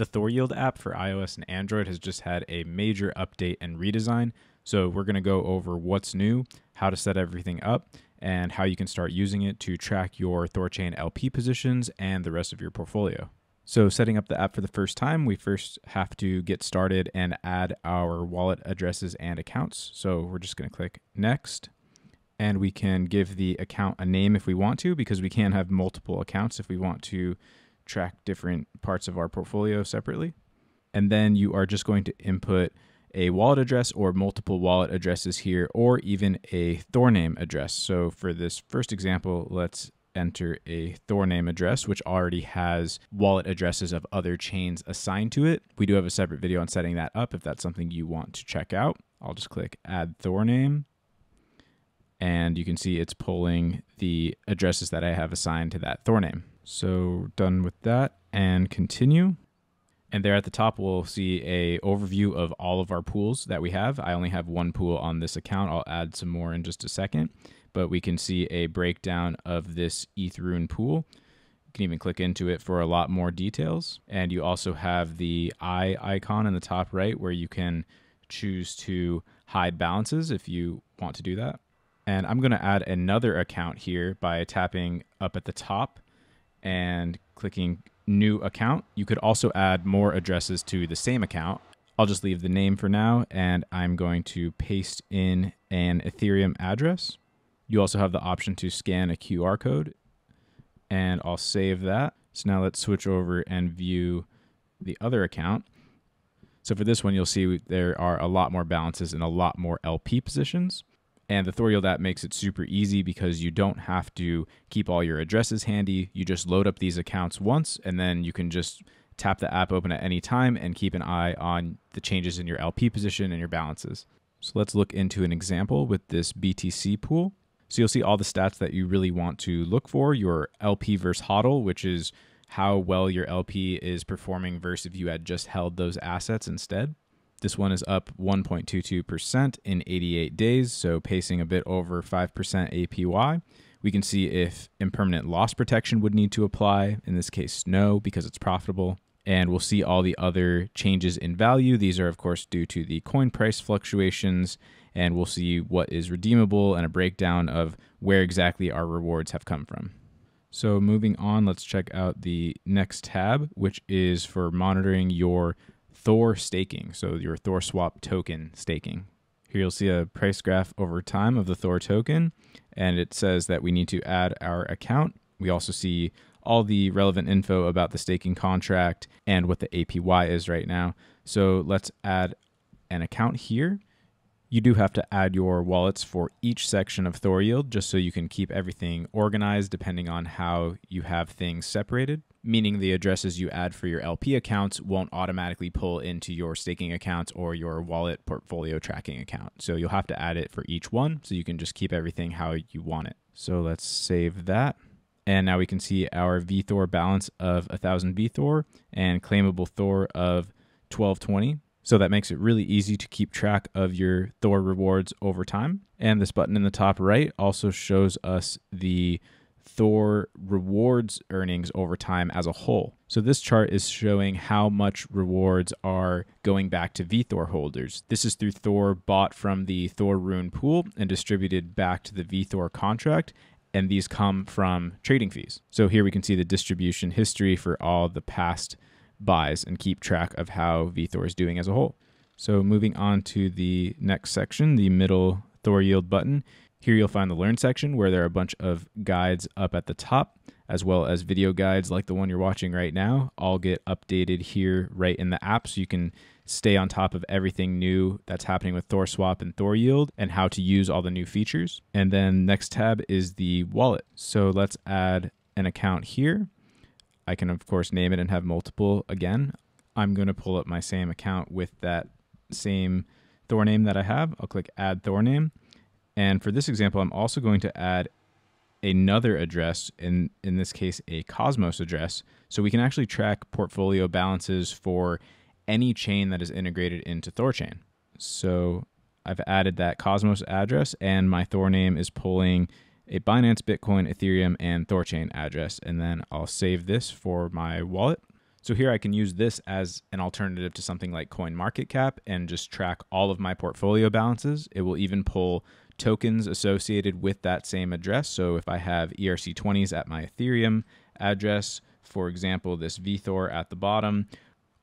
The ThorYield app for iOS and Android has just had a major update and redesign. So we're going to go over what's new, how to set everything up, and how you can start using it to track your ThorChain LP positions and the rest of your portfolio. So setting up the app for the first time, we first have to get started and add our wallet addresses and accounts. So we're just going to click next and we can give the account a name if we want to because we can have multiple accounts if we want to track different parts of our portfolio separately. And then you are just going to input a wallet address or multiple wallet addresses here, or even a Thorname address. So for this first example, let's enter a Thorname address, which already has wallet addresses of other chains assigned to it. We do have a separate video on setting that up if that's something you want to check out. I'll just click add Thorname. And you can see it's pulling the addresses that I have assigned to that Thorname. So done with that and continue. And there at the top, we'll see a overview of all of our pools that we have. I only have one pool on this account. I'll add some more in just a second, but we can see a breakdown of this ETHRUNE pool. You can even click into it for a lot more details. And you also have the eye icon in the top right where you can choose to hide balances if you want to do that. And I'm going to add another account here by tapping up at the top and clicking new account. You could also add more addresses to the same account. I'll just leave the name for now and I'm going to paste in an Ethereum address. You also have the option to scan a QR code and I'll save that. So now let's switch over and view the other account. So for this one, you'll see there are a lot more balances and a lot more LP positions. And the ThorYield app makes it super easy because you don't have to keep all your addresses handy. You just load up these accounts once and then you can just tap the app open at any time and keep an eye on the changes in your LP position and your balances. So let's look into an example with this BTC pool. So you'll see all the stats that you really want to look for your LP versus HODL, which is how well your LP is performing versus if you had just held those assets instead. This one is up 1.22% in 88 days, so pacing a bit over 5% APY. We can see if impermanent loss protection would need to apply. In this case, no, because it's profitable. And we'll see all the other changes in value. These are, of course, due to the coin price fluctuations. And we'll see what is redeemable and a breakdown of where exactly our rewards have come from. So, moving on, let's check out the next tab, which is for monitoring your Thor staking, so your Thor swap token staking. Here you'll see a price graph over time of the Thor token, and it says that we need to add our account. We also see all the relevant info about the staking contract and what the APY is right now. So let's add an account here. You do have to add your wallets for each section of ThorYield just so you can keep everything organized depending on how you have things separated meaning the addresses you add for your LP accounts won't automatically pull into your staking accounts or your wallet portfolio tracking account. So you'll have to add it for each one so you can just keep everything how you want it. So let's save that. And now we can see our VThor balance of 1000 VThor and claimable Thor of 1220. So that makes it really easy to keep track of your Thor rewards over time. And this button in the top right also shows us the Thor rewards earnings over time as a whole. So this chart is showing how much rewards are going back to VThor holders. This is through Thor bought from the Thor Rune pool and distributed back to the VThor contract. And these come from trading fees. So here we can see the distribution history for all the past buys and keep track of how VThor is doing as a whole. So moving on to the next section, the middle Thor yield button. Here you'll find the Learn section where there are a bunch of guides up at the top, as well as video guides like the one you're watching right now. All get updated here right in the app so you can stay on top of everything new that's happening with Thor Swap and Thor Yield and how to use all the new features. And then next tab is the wallet. So let's add an account here. I can of course name it and have multiple again. I'm going to pull up my same account with that same Thor name that I have. I'll click add Thor name and for this example, I'm also going to add another address, in, in this case, a Cosmos address, so we can actually track portfolio balances for any chain that is integrated into ThorChain. So I've added that Cosmos address, and my Thor name is pulling a Binance, Bitcoin, Ethereum, and ThorChain address. And then I'll save this for my wallet. So here I can use this as an alternative to something like CoinMarketCap and just track all of my portfolio balances. It will even pull tokens associated with that same address. So if I have ERC20s at my Ethereum address, for example, this VThor at the bottom,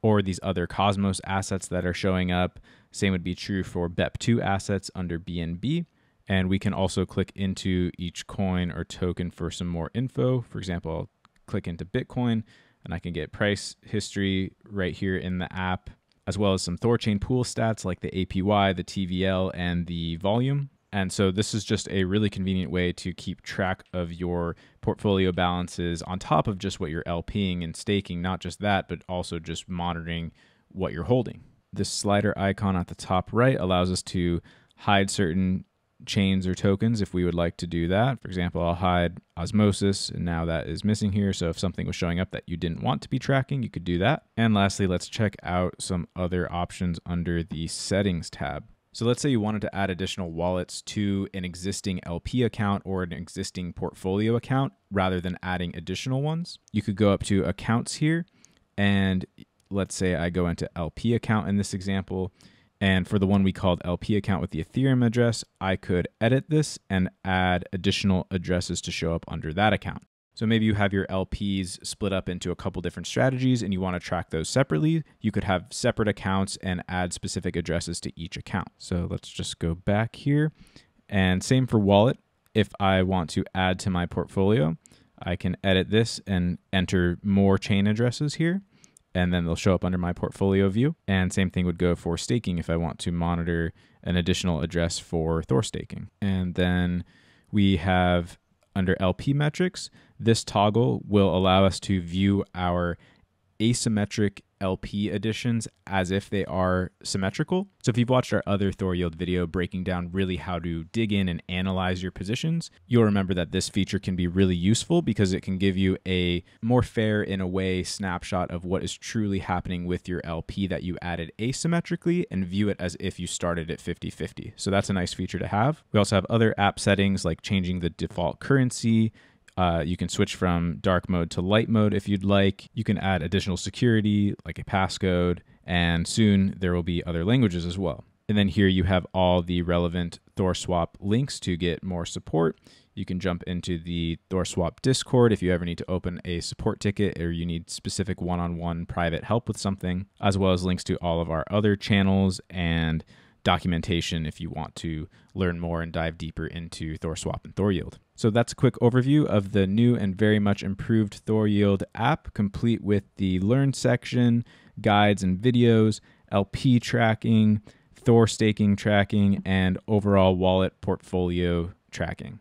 or these other Cosmos assets that are showing up, same would be true for BEP2 assets under BNB. And we can also click into each coin or token for some more info. For example, I'll click into Bitcoin and I can get price history right here in the app, as well as some Thorchain pool stats like the APY, the TVL, and the volume. And so this is just a really convenient way to keep track of your portfolio balances on top of just what you're LPing and staking, not just that, but also just monitoring what you're holding. This slider icon at the top right allows us to hide certain chains or tokens if we would like to do that. For example, I'll hide osmosis and now that is missing here. So if something was showing up that you didn't want to be tracking, you could do that. And lastly, let's check out some other options under the settings tab. So let's say you wanted to add additional wallets to an existing LP account or an existing portfolio account rather than adding additional ones. You could go up to accounts here and let's say I go into LP account in this example and for the one we called LP account with the Ethereum address, I could edit this and add additional addresses to show up under that account. So maybe you have your LPs split up into a couple different strategies and you want to track those separately. You could have separate accounts and add specific addresses to each account. So let's just go back here. And same for wallet. If I want to add to my portfolio, I can edit this and enter more chain addresses here and then they'll show up under my portfolio view. And same thing would go for staking if I want to monitor an additional address for Thor staking. And then we have under LP metrics, this toggle will allow us to view our asymmetric LP additions as if they are symmetrical. So if you've watched our other Thor Yield video breaking down really how to dig in and analyze your positions, you'll remember that this feature can be really useful because it can give you a more fair in a way snapshot of what is truly happening with your LP that you added asymmetrically and view it as if you started at 50-50. So that's a nice feature to have. We also have other app settings like changing the default currency, uh, you can switch from dark mode to light mode if you'd like. You can add additional security like a passcode, and soon there will be other languages as well. And then here you have all the relevant ThorSwap links to get more support. You can jump into the ThorSwap Discord if you ever need to open a support ticket or you need specific one on one private help with something, as well as links to all of our other channels and documentation if you want to learn more and dive deeper into ThorSwap and ThorYield. So that's a quick overview of the new and very much improved ThorYield app, complete with the Learn section, guides and videos, LP tracking, Thor staking tracking, and overall wallet portfolio tracking.